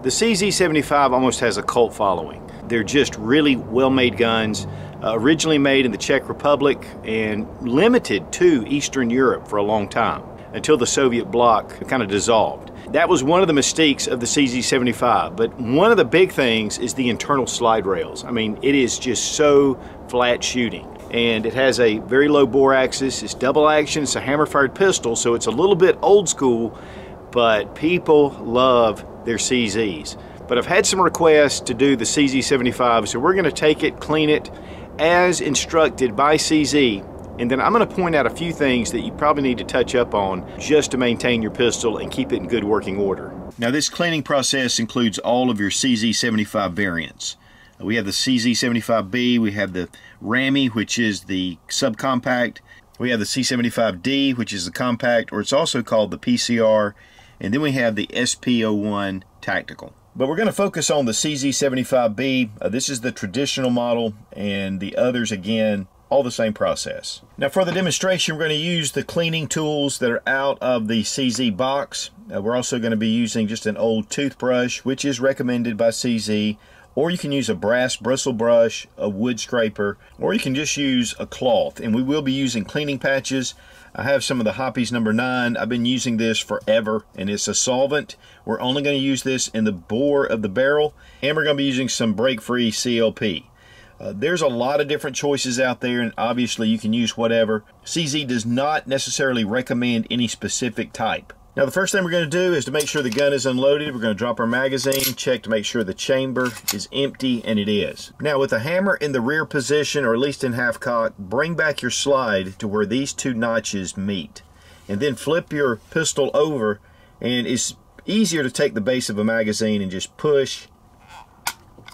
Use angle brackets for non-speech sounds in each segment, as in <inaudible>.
The CZ75 almost has a cult following. They're just really well-made guns, uh, originally made in the Czech Republic and limited to Eastern Europe for a long time until the Soviet bloc kind of dissolved. That was one of the mistakes of the CZ75, but one of the big things is the internal slide rails. I mean, it is just so flat shooting. And it has a very low bore axis, it's double action, it's a hammer fired pistol, so it's a little bit old school, but people love their CZs. But I've had some requests to do the CZ75, so we're gonna take it, clean it, as instructed by CZ, and then I'm going to point out a few things that you probably need to touch up on just to maintain your pistol and keep it in good working order. Now this cleaning process includes all of your CZ75 variants. We have the CZ75B, we have the Rami, which is the subcompact, we have the C75D, which is the compact, or it's also called the PCR, and then we have the SP01 Tactical. But we're going to focus on the CZ75B. Uh, this is the traditional model, and the others, again, all the same process. Now for the demonstration, we're going to use the cleaning tools that are out of the CZ box. Uh, we're also going to be using just an old toothbrush, which is recommended by CZ, or you can use a brass bristle brush, a wood scraper, or you can just use a cloth. And we will be using cleaning patches. I have some of the Hoppe's number 9. I've been using this forever, and it's a solvent. We're only going to use this in the bore of the barrel, and we're going to be using some break-free CLP. Uh, there's a lot of different choices out there, and obviously you can use whatever. CZ does not necessarily recommend any specific type. Now the first thing we're going to do is to make sure the gun is unloaded. We're going to drop our magazine, check to make sure the chamber is empty, and it is. Now with the hammer in the rear position, or at least in half cock, bring back your slide to where these two notches meet. And then flip your pistol over, and it's easier to take the base of a magazine and just push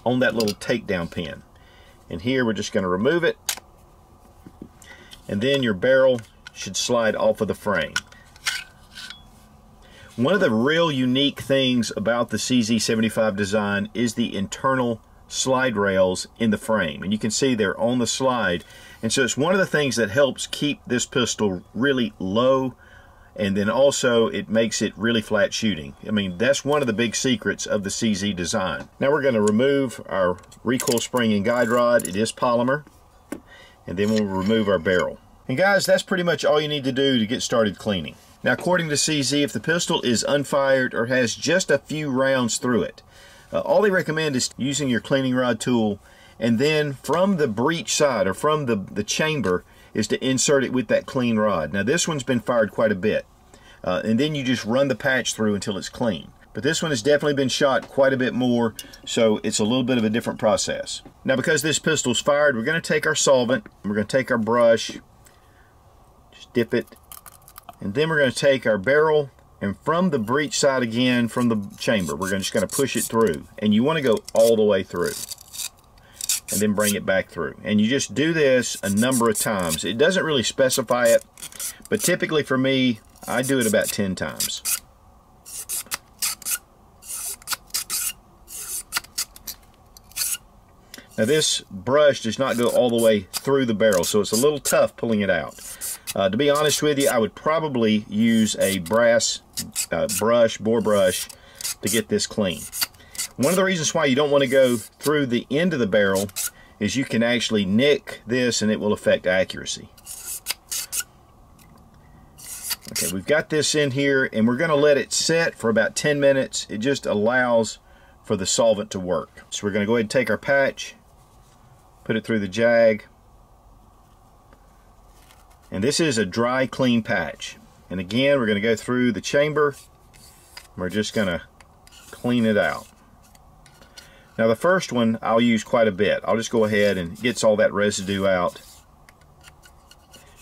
on that little takedown pin. And here we're just going to remove it. And then your barrel should slide off of the frame. One of the real unique things about the CZ75 design is the internal slide rails in the frame. And you can see they're on the slide. And so it's one of the things that helps keep this pistol really low and then also it makes it really flat shooting. I mean, that's one of the big secrets of the CZ design. Now we're going to remove our recoil spring and guide rod. It is polymer. And then we'll remove our barrel. And guys, that's pretty much all you need to do to get started cleaning. Now, according to CZ, if the pistol is unfired or has just a few rounds through it, uh, all they recommend is using your cleaning rod tool and then from the breech side or from the, the chamber, is to insert it with that clean rod. Now this one's been fired quite a bit. Uh, and then you just run the patch through until it's clean. But this one has definitely been shot quite a bit more, so it's a little bit of a different process. Now because this pistol's fired, we're going to take our solvent, we're going to take our brush, just dip it, and then we're going to take our barrel, and from the breech side again, from the chamber, we're just going to push it through. And you want to go all the way through and then bring it back through. And you just do this a number of times. It doesn't really specify it, but typically for me, I do it about 10 times. Now this brush does not go all the way through the barrel, so it's a little tough pulling it out. Uh, to be honest with you, I would probably use a brass uh, brush, bore brush, to get this clean. One of the reasons why you don't want to go through the end of the barrel is you can actually nick this and it will affect accuracy. Okay, we've got this in here and we're going to let it set for about 10 minutes. It just allows for the solvent to work. So we're going to go ahead and take our patch, put it through the jag. And this is a dry, clean patch. And again, we're going to go through the chamber. We're just going to clean it out. Now the first one I'll use quite a bit. I'll just go ahead and gets all that residue out.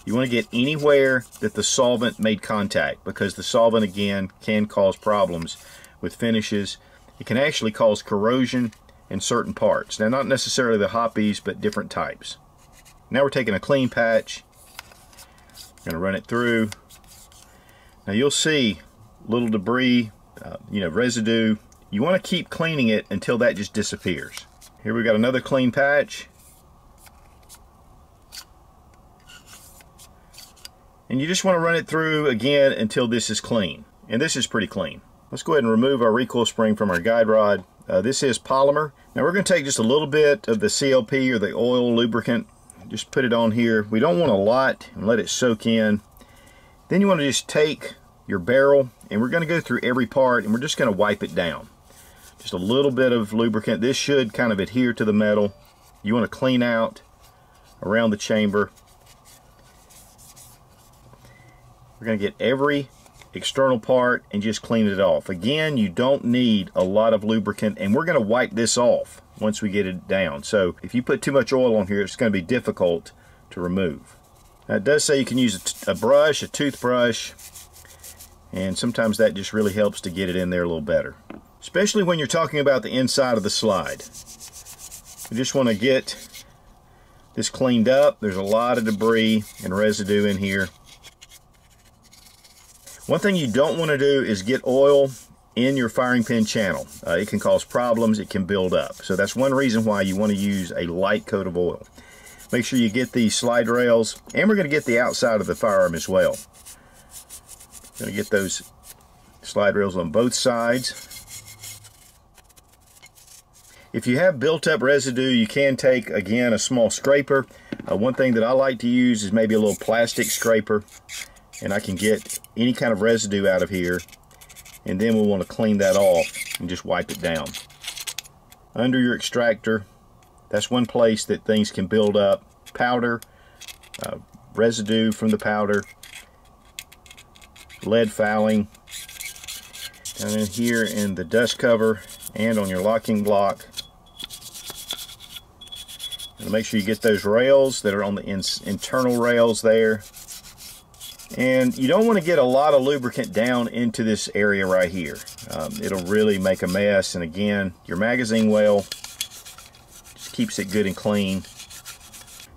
You want to get anywhere that the solvent made contact because the solvent again can cause problems with finishes. It can actually cause corrosion in certain parts. Now not necessarily the Hoppe's but different types. Now we're taking a clean patch. Going to run it through. Now you'll see little debris, uh, you know, residue you want to keep cleaning it until that just disappears. Here we got another clean patch. And you just want to run it through again until this is clean. And this is pretty clean. Let's go ahead and remove our recoil spring from our guide rod. Uh, this is polymer. Now we're going to take just a little bit of the CLP or the oil lubricant, just put it on here. We don't want a lot and let it soak in. Then you want to just take your barrel and we're going to go through every part and we're just going to wipe it down. Just a little bit of lubricant. This should kind of adhere to the metal. You want to clean out around the chamber. We're going to get every external part and just clean it off. Again, you don't need a lot of lubricant and we're going to wipe this off once we get it down. So if you put too much oil on here, it's going to be difficult to remove. Now it does say you can use a, brush, a toothbrush, and sometimes that just really helps to get it in there a little better. Especially when you're talking about the inside of the slide. You just want to get this cleaned up. There's a lot of debris and residue in here. One thing you don't want to do is get oil in your firing pin channel. Uh, it can cause problems, it can build up. So that's one reason why you want to use a light coat of oil. Make sure you get these slide rails, and we're going to get the outside of the firearm as well. Going to get those slide rails on both sides. If you have built up residue, you can take, again, a small scraper. Uh, one thing that I like to use is maybe a little plastic scraper and I can get any kind of residue out of here and then we'll want to clean that off and just wipe it down. Under your extractor, that's one place that things can build up. Powder, uh, residue from the powder, lead fouling, and then here in the dust cover and on your locking block. And make sure you get those rails that are on the in internal rails there and you don't want to get a lot of lubricant down into this area right here. Um, it'll really make a mess. And again, your magazine well just keeps it good and clean.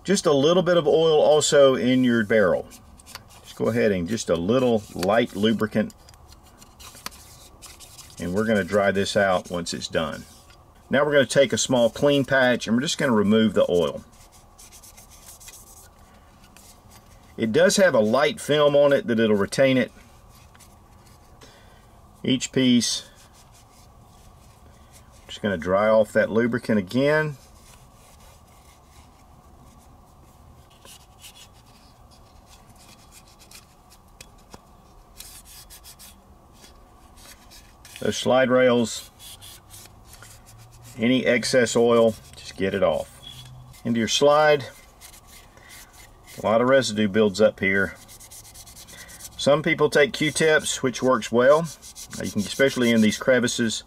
Just a little bit of oil also in your barrel. Just go ahead and just a little light lubricant. And we're going to dry this out once it's done. Now we're going to take a small clean patch and we're just going to remove the oil. It does have a light film on it that it'll retain it. Each piece. Just going to dry off that lubricant again. Those slide rails, any excess oil, just get it off. Into your slide, a lot of residue builds up here. Some people take Q-tips, which works well. You can, especially in these crevices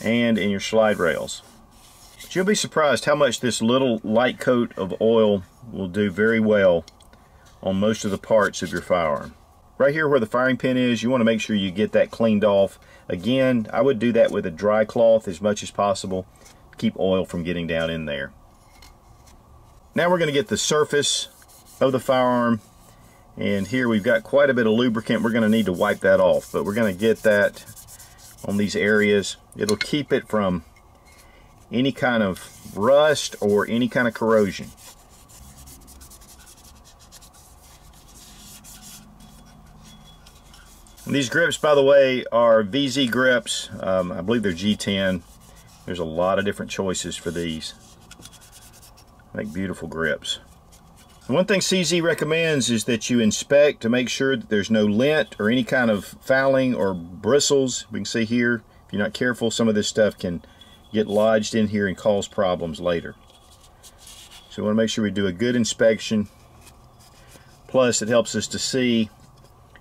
and in your slide rails. But you'll be surprised how much this little light coat of oil will do very well on most of the parts of your firearm. Right here where the firing pin is, you want to make sure you get that cleaned off. Again, I would do that with a dry cloth as much as possible. To keep oil from getting down in there. Now we're going to get the surface of the firearm. And here we've got quite a bit of lubricant. We're going to need to wipe that off but we're going to get that on these areas. It'll keep it from any kind of rust or any kind of corrosion. And these grips by the way are VZ grips. Um, I believe they're G10 there's a lot of different choices for these. Make beautiful grips one thing CZ recommends is that you inspect to make sure that there's no lint or any kind of fouling or bristles. We can see here, if you're not careful, some of this stuff can get lodged in here and cause problems later. So we want to make sure we do a good inspection. Plus, it helps us to see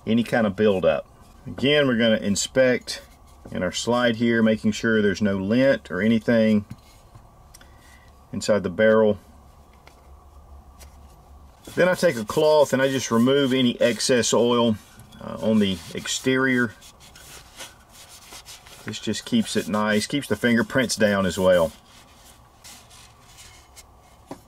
any kind of buildup. Again, we're going to inspect in our slide here, making sure there's no lint or anything inside the barrel. Then I take a cloth and I just remove any excess oil uh, on the exterior. This just keeps it nice, keeps the fingerprints down as well.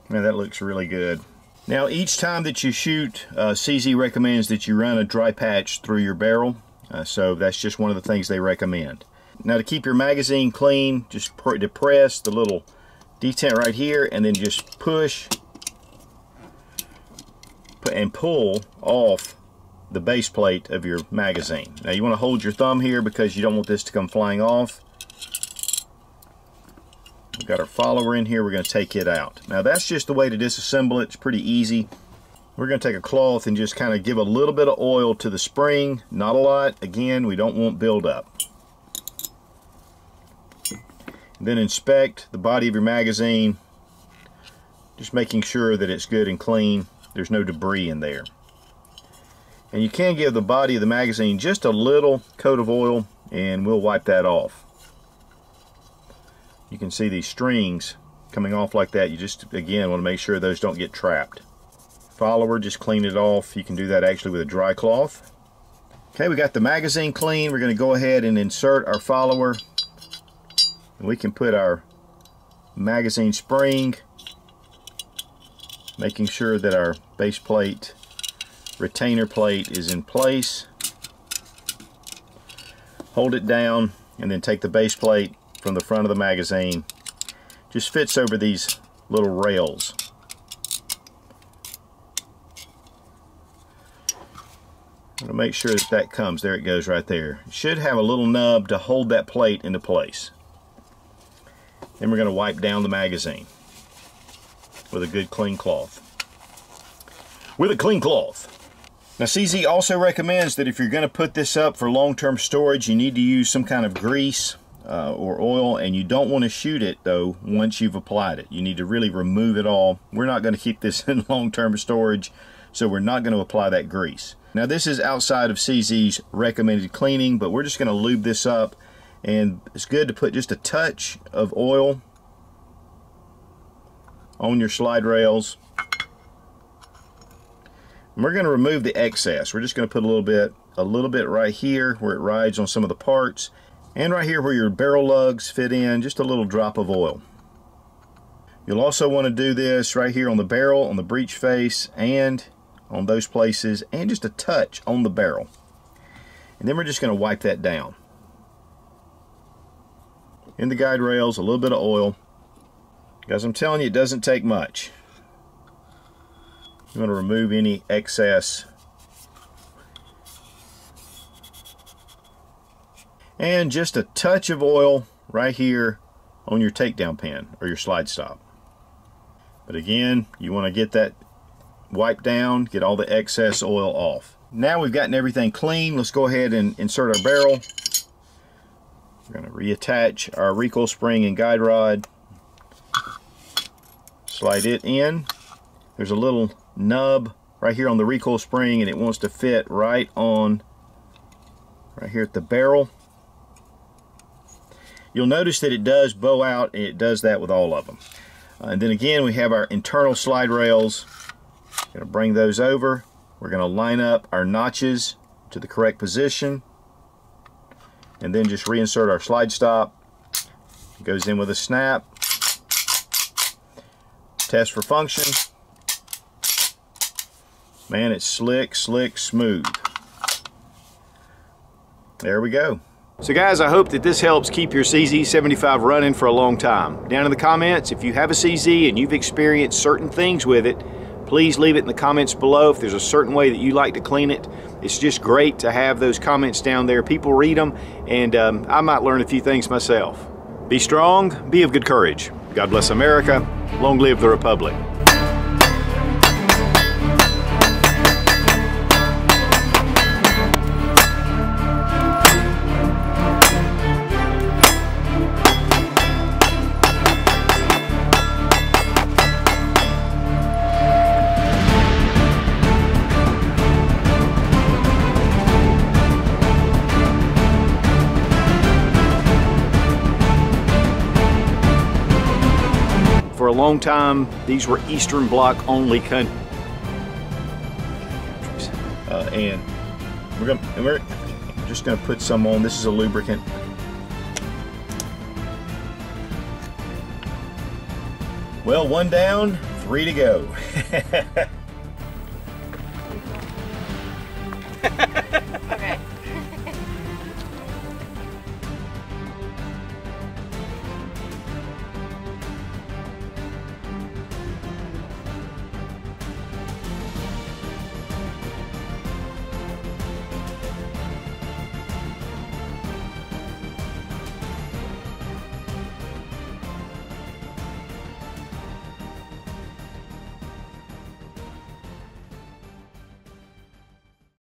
Man, that looks really good. Now each time that you shoot, uh, CZ recommends that you run a dry patch through your barrel. Uh, so that's just one of the things they recommend. Now to keep your magazine clean, just depress the little detent right here and then just push and pull off the base plate of your magazine. Now you want to hold your thumb here because you don't want this to come flying off. We've got our follower in here, we're going to take it out. Now that's just the way to disassemble it, it's pretty easy. We're going to take a cloth and just kind of give a little bit of oil to the spring, not a lot. Again, we don't want buildup. Then inspect the body of your magazine, just making sure that it's good and clean. There's no debris in there. And you can give the body of the magazine just a little coat of oil and we'll wipe that off. You can see these strings coming off like that. You just, again, want to make sure those don't get trapped. Follower, just clean it off. You can do that actually with a dry cloth. Okay, we got the magazine clean. We're going to go ahead and insert our follower. And we can put our magazine spring, making sure that our base plate retainer plate is in place. Hold it down and then take the base plate from the front of the magazine. Just fits over these little rails. I'm going to make sure that that comes. There it goes right there. It should have a little nub to hold that plate into place. Then we're going to wipe down the magazine with a good clean cloth. With a clean cloth. Now CZ also recommends that if you're going to put this up for long-term storage, you need to use some kind of grease uh, or oil, and you don't want to shoot it though once you've applied it. You need to really remove it all. We're not going to keep this <laughs> in long-term storage, so we're not going to apply that grease. Now this is outside of CZ's recommended cleaning, but we're just going to lube this up, and it's good to put just a touch of oil on your slide rails and we're going to remove the excess. We're just going to put a little bit, a little bit right here where it rides on some of the parts, and right here where your barrel lugs fit in, just a little drop of oil. You'll also want to do this right here on the barrel, on the breech face, and on those places, and just a touch on the barrel. And then we're just going to wipe that down. In the guide rails, a little bit of oil. Guys, I'm telling you, it doesn't take much. You want to remove any excess. And just a touch of oil right here on your takedown pin or your slide stop. But again, you want to get that wiped down, get all the excess oil off. Now we've gotten everything clean, let's go ahead and insert our barrel. We're going to reattach our recoil spring and guide rod. Slide it in. There's a little nub right here on the recoil spring and it wants to fit right on right here at the barrel. You'll notice that it does bow out and it does that with all of them. Uh, and then again we have our internal slide rails. To bring those over. We're going to line up our notches to the correct position and then just reinsert our slide stop. It goes in with a snap. Test for function. Man, it's slick, slick, smooth. There we go. So guys, I hope that this helps keep your CZ75 running for a long time. Down in the comments, if you have a CZ and you've experienced certain things with it, please leave it in the comments below if there's a certain way that you like to clean it. It's just great to have those comments down there. People read them, and um, I might learn a few things myself. Be strong, be of good courage. God bless America. Long live the Republic. A long time, these were Eastern Bloc only countries. Uh, and we're gonna and we're just gonna put some on. This is a lubricant. Well, one down, three to go. <laughs> <laughs>